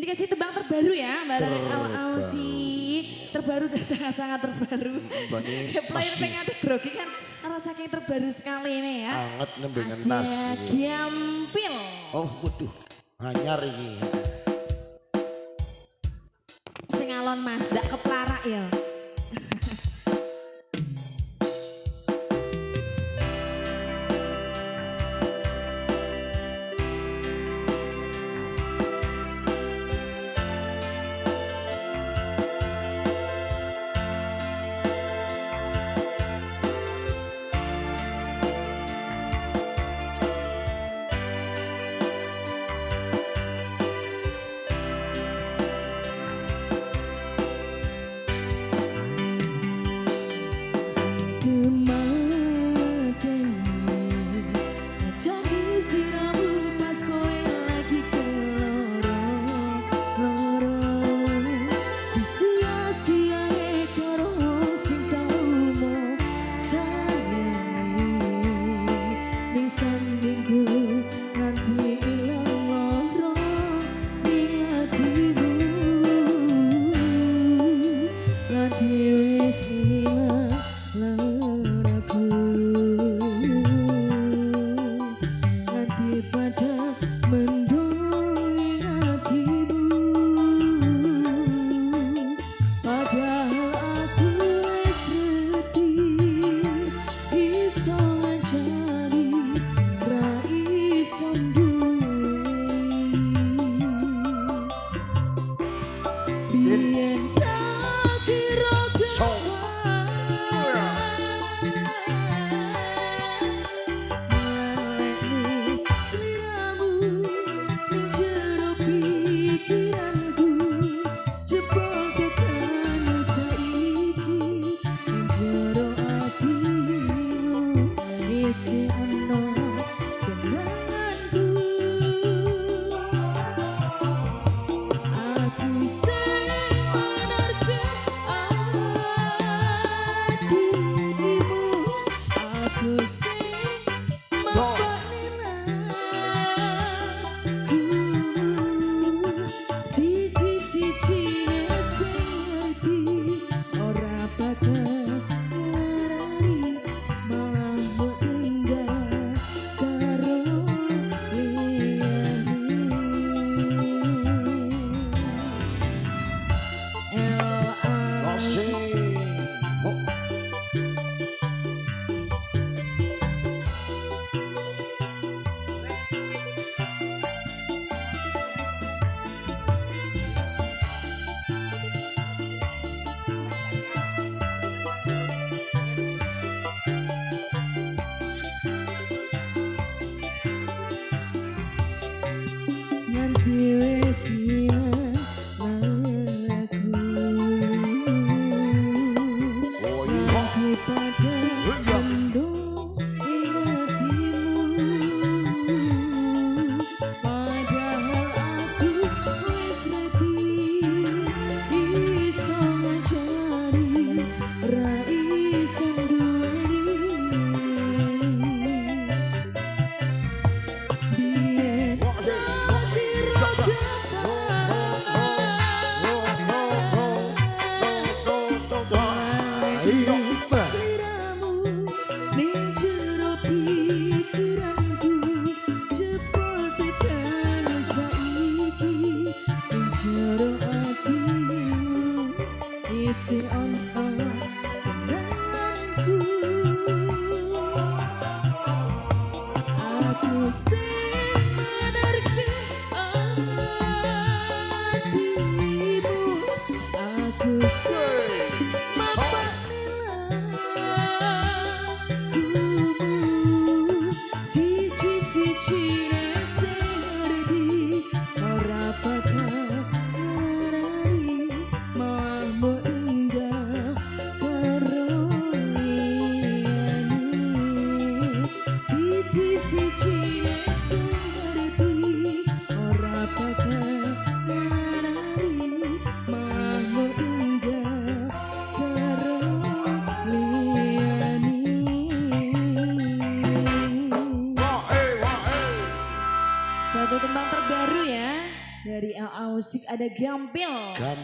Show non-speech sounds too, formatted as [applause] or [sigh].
Ini kasih tebang terbaru ya, Mbak Awal si terbaru dan [laughs] sangat-sangat terbaru. Kayak player pengen grogi kan rasa kayak terbaru sekali ini ya. Anget nembeng Ada Giampil. Oh, waduh. Hanyar ini. Sengalon Mas, dak keplarak ya. to and. Musik ada Gampil. Gam